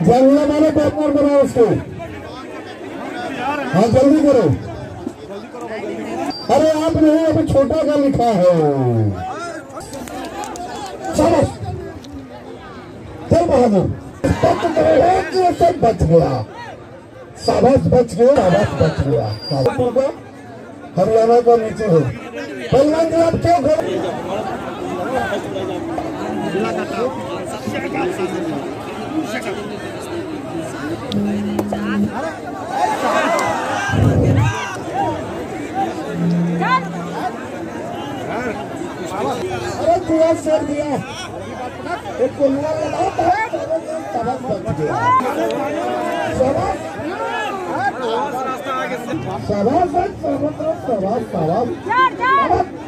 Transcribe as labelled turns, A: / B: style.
A: जंगला वाले पार्टनर बनाओ उसको। हाँ जल्दी करो। अरे आप नहीं अभी छोटा का लिखा है। बहादुर। बच गया साबास बच गया। बच गया। हरियाणा का नीचे हो। बलवंत जी आप क्यों खड़े अरे दिया सर दिया एक कुल्ला लगाओ साबास बच गया Basta, basta, basta, basta, basta.